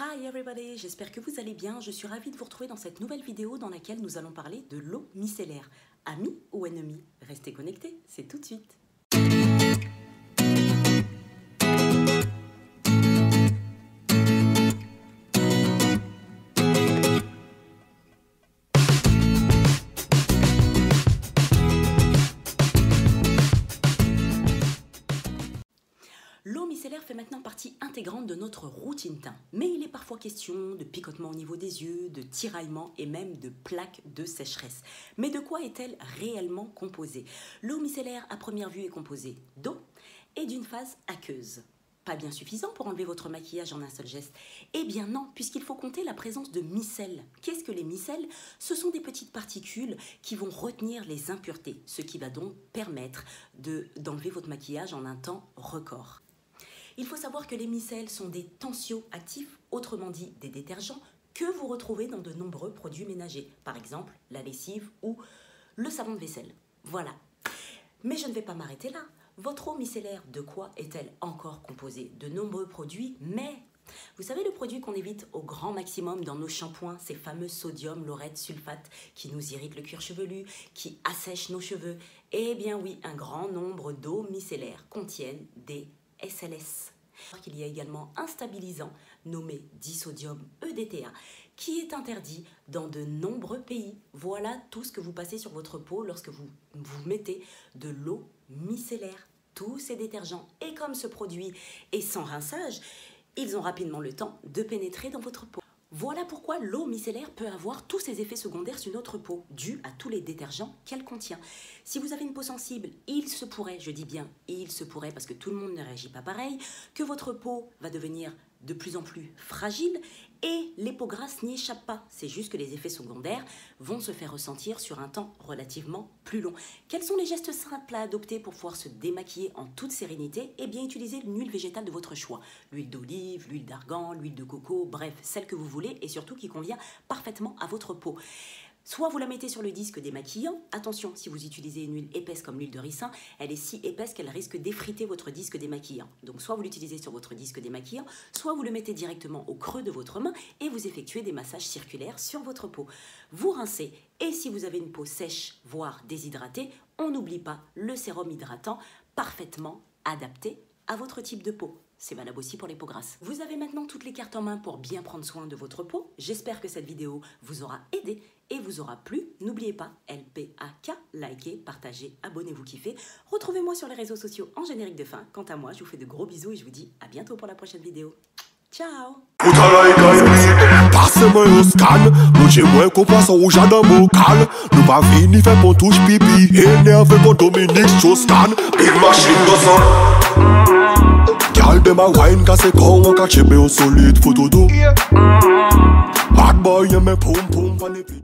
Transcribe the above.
Hi everybody, j'espère que vous allez bien. Je suis ravie de vous retrouver dans cette nouvelle vidéo dans laquelle nous allons parler de l'eau micellaire. Amis ou ennemis Restez connectés, c'est tout de suite. L'eau micellaire fait maintenant partie intégrante de notre routine teint, mais il est parfois question de picotement au niveau des yeux, de tiraillement et même de plaques de sécheresse. Mais de quoi est-elle réellement composée? L'eau micellaire à première vue est composée d'eau et d'une phase aqueuse. Pas bien suffisant pour enlever votre maquillage en un seul geste Eh bien non, puisqu'il faut compter la présence de micelles. Qu'est-ce que les micelles? Ce sont des petites particules qui vont retenir les impuretés, ce qui va donc permettre d'enlever votre maquillage en un temps record. Il faut savoir que les micelles sont des tensioactifs, autrement dit des détergents, que vous retrouvez dans de nombreux produits ménagers, par exemple la lessive ou le savon de vaisselle. Voilà. Mais je ne vais pas m'arrêter là. Votre eau micellaire, de quoi est-elle encore composée? De nombreux produits, mais vous savez le produit qu'on évite au grand maximum dans nos shampoings, ces fameux sodium, laurette, sulfate qui nous irritent le cuir chevelu, qui assèchent nos cheveux? Eh bien oui, un grand nombre d'eau micellaires contiennent des SLS. Il y a également un stabilisant nommé disodium EDTA qui est interdit dans de nombreux pays. Voilà tout ce que vous passez sur votre peau lorsque vous, vous mettez de l'eau micellaire. Tous ces détergents. Et comme ce produit est sans rinçage, ils ont rapidement le temps de pénétrer dans votre peau. Voilà pourquoi l'eau micellaire peut avoir tous ses effets secondaires sur notre peau, dû à tous les détergents qu'elle contient. Si vous avez une peau sensible, il se pourrait, je dis bien il se pourrait parce que tout le monde ne réagit pas pareil, que votre peau va devenir de plus en plus fragile et les peaux grasses n'y échappent pas. C'est juste que les effets secondaires vont se faire ressentir sur un temps relativement plus long. Quels sont les gestes simples à adopter pour pouvoir se démaquiller en toute sérénité? Eh bien, utilisez l'huile végétale de votre choix. L'huile d'olive, l'huile d'argan, l'huile de coco, bref, celle que vous voulez et surtout qui convient parfaitement à votre peau. Soit vous la mettez sur le disque démaquillant. Attention, si vous utilisez une huile épaisse comme l'huile de ricin, elle est si épaisse qu'elle risque d'effriter votre disque démaquillant. Donc soit vous l'utilisez sur votre disque démaquillant, soit vous le mettez directement au creux de votre main et vous effectuez des massages circulaires sur votre peau. Vous rincez et si vous avez une peau sèche, voire déshydratée, on n'oublie pas le sérum hydratant parfaitement adapté à votre type de peau. C'est valable aussi pour les peaux grasses. Vous avez maintenant toutes les cartes en main pour bien prendre soin de votre peau. J'espère que cette vidéo vous aura aidé et vous aura plu. N'oubliez pas LPAK, likez, partagez, abonnez-vous, kiffez. Retrouvez-moi sur les réseaux sociaux en générique de fin. Quant à moi, je vous fais de gros bisous et je vous dis à bientôt pour la prochaine vidéo. Ciao Gal dem a wine kase kon an ka chebe ou solit foto do. Bad boy yeme poum poum pan e pi